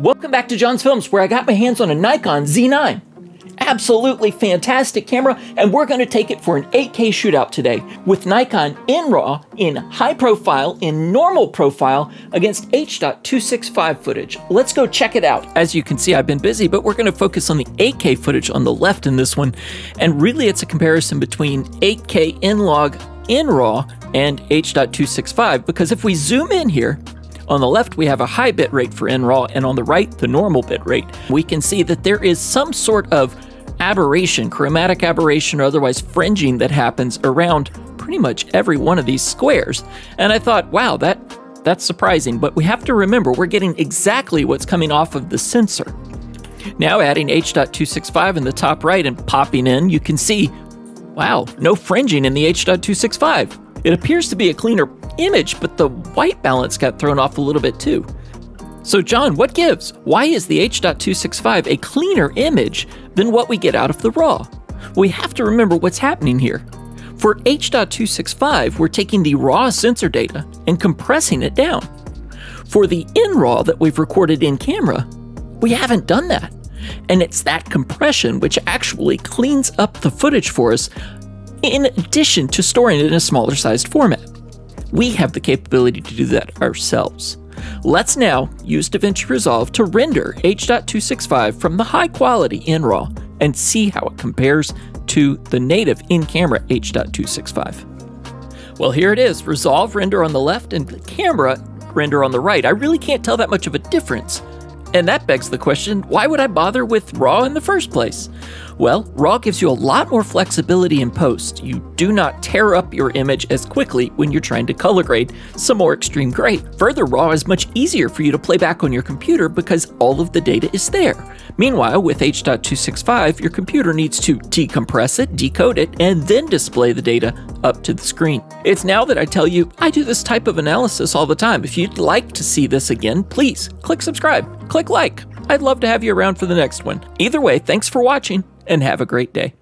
Welcome back to John's Films, where I got my hands on a Nikon Z9. Absolutely fantastic camera, and we're going to take it for an 8K shootout today with Nikon N-RAW, in high profile, in normal profile against H.265 footage. Let's go check it out. As you can see, I've been busy, but we're going to focus on the 8K footage on the left in this one, and really it's a comparison between 8K in log N-RAW and H.265 because if we zoom in here, on the left, we have a high bit rate for NRAW, and on the right, the normal bit rate. We can see that there is some sort of aberration, chromatic aberration, or otherwise fringing that happens around pretty much every one of these squares. And I thought, wow, that that's surprising, but we have to remember we're getting exactly what's coming off of the sensor. Now adding H.265 in the top right and popping in, you can see, wow, no fringing in the H.265. It appears to be a cleaner image, but the white balance got thrown off a little bit too. So, John, what gives? Why is the H.265 a cleaner image than what we get out of the RAW? We have to remember what's happening here. For H.265, we're taking the raw sensor data and compressing it down. For the N-RAW that we've recorded in camera, we haven't done that. And it's that compression which actually cleans up the footage for us in addition to storing it in a smaller sized format. We have the capability to do that ourselves. Let's now use DaVinci Resolve to render H.265 from the high quality N-RAW and see how it compares to the native in-camera H.265. Well, here it is, Resolve render on the left and camera render on the right. I really can't tell that much of a difference. And that begs the question, why would I bother with RAW in the first place? Well, RAW gives you a lot more flexibility in post. You do not tear up your image as quickly when you're trying to color grade some more extreme grade. Further, RAW is much easier for you to play back on your computer because all of the data is there. Meanwhile, with H.265, your computer needs to decompress it, decode it, and then display the data up to the screen. It's now that I tell you I do this type of analysis all the time. If you'd like to see this again, please click subscribe, click like. I'd love to have you around for the next one. Either way, thanks for watching and have a great day.